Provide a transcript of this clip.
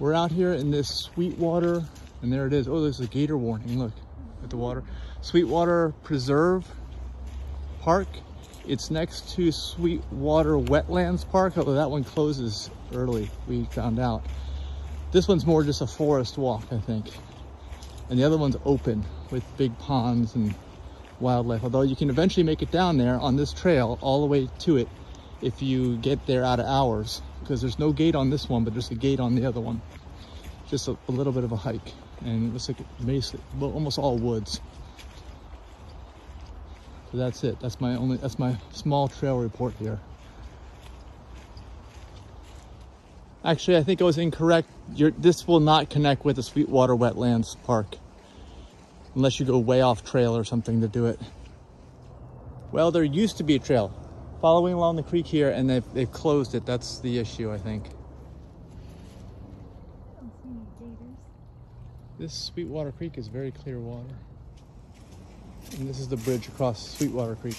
We're out here in this Sweetwater, and there it is. Oh, there's a gator warning. Look at the water. Sweetwater Preserve Park. It's next to Sweetwater Wetlands Park, although that one closes early, we found out. This one's more just a forest walk, I think. And the other one's open with big ponds and wildlife, although you can eventually make it down there on this trail all the way to it if you get there out of hours because there's no gate on this one, but there's a gate on the other one. Just a, a little bit of a hike and it looks like basically almost all woods. So that's it. That's my only, that's my small trail report here. Actually, I think I was incorrect. You're, this will not connect with the Sweetwater Wetlands Park unless you go way off trail or something to do it. Well, there used to be a trail following along the creek here and they've, they've closed it. That's the issue, I think. This Sweetwater Creek is very clear water. And this is the bridge across Sweetwater Creek.